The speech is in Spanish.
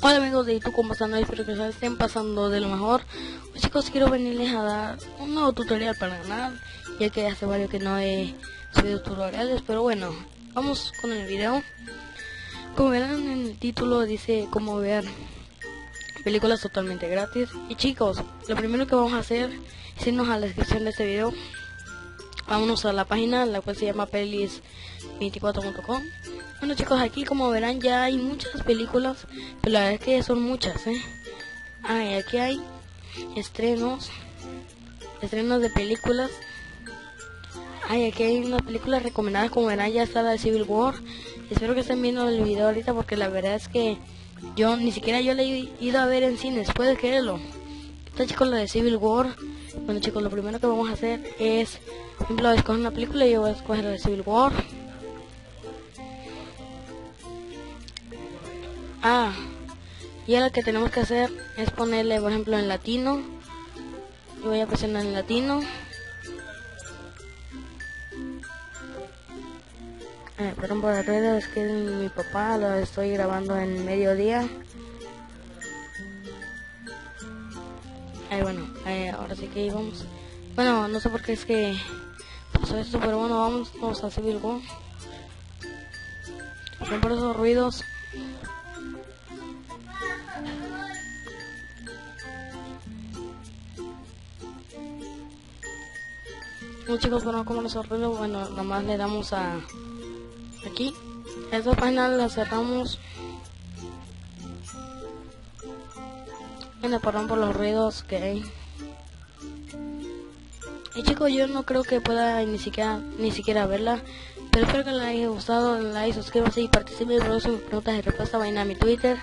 Hola amigos de YouTube, ¿cómo están? Espero que se estén pasando de lo mejor. Pues, chicos, quiero venirles a dar un nuevo tutorial para ganar, ya que hace varios que no he subido tutoriales, pero bueno, vamos con el video. Como verán en el título dice cómo ver películas totalmente gratis. Y chicos, lo primero que vamos a hacer es irnos a la descripción de este video. Vámonos a la página, la cual se llama pelis24.com. Bueno chicos, aquí como verán ya hay muchas películas, pero la verdad es que son muchas, ¿eh? Ah, aquí hay estrenos, estrenos de películas. Ay, aquí hay unas películas recomendadas, como verán ya está la de Civil War. Espero que estén viendo el video ahorita porque la verdad es que yo ni siquiera yo la he ido a ver en cines, puedes creerlo. Esta chicos la de Civil War. Bueno chicos, lo primero que vamos a hacer es, por ejemplo, escoger una película y yo voy a escoger la de Civil War. Ah, y ahora lo que tenemos que hacer es ponerle, por ejemplo, en latino. Yo voy a presionar en latino. Eh, perdón por el ruido, es que mi papá lo estoy grabando en mediodía. Ahí bueno, eh, ahora sí que íbamos. Bueno, no sé por qué es que pasó esto, pero bueno, vamos, vamos a Civil War. por esos ruidos. Bueno chicos, bueno, como nos arreglo, bueno, nomás le damos a aquí. Esta página la cerramos. Bueno, perdón por los ruidos que hay. Y chicos, yo no creo que pueda ni siquiera ni siquiera verla. Pero espero que les haya gustado, like, suscríbanse y participen en mis preguntas y respuestas. Vayan a mi Twitter.